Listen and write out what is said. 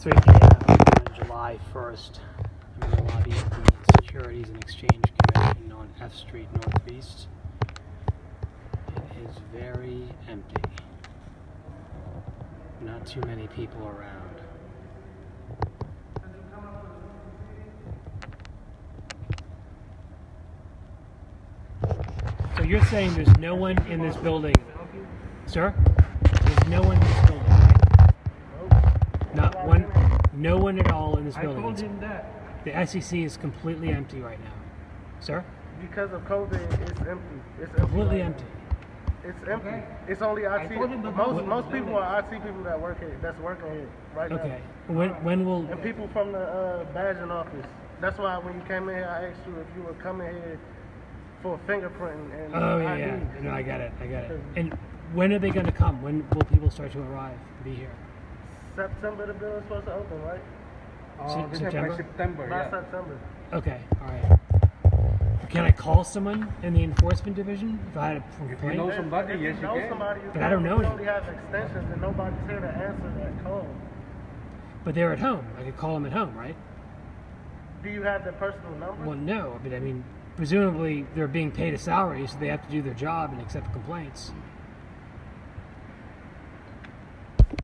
3 p.m. on July 1st. I'm in the lobby of the Securities and Exchange Commission on F Street Northeast. It is very empty. Not too many people around. So you're saying there's no one in this building, sir? There's no one in this building, right? Not one, no one at all in this I building. told It's- him that. The SEC is completely empty right now. Sir? Because of COVID, it's empty. It's empty. Completely right empty. It's empty. Okay. It's only I IT. told Most whole- most people are IT people that work here. That's working here right Okay. When when will. And people from the uh, badging office. That's why when you came in here, I asked you if you were coming here for fingerprinting and Oh yeah, ID. yeah. No, I got it. I got it. And when are they going to come? When will people start to arrive be here? September the bill is supposed to open, right? Uh, they said September? by September, By yeah. September. Okay. All right. Can I call someone in the enforcement division if I had a If you complaint? know somebody, if yes, you you know can. somebody, you But. I don't know We you. only have extensions, and nobody's here to answer that call. But they're at home. I could call them at home, right? Do you have their personal number? Well, no. But I mean, presumably they're being paid a salary, so they have to do their job and accept complaints.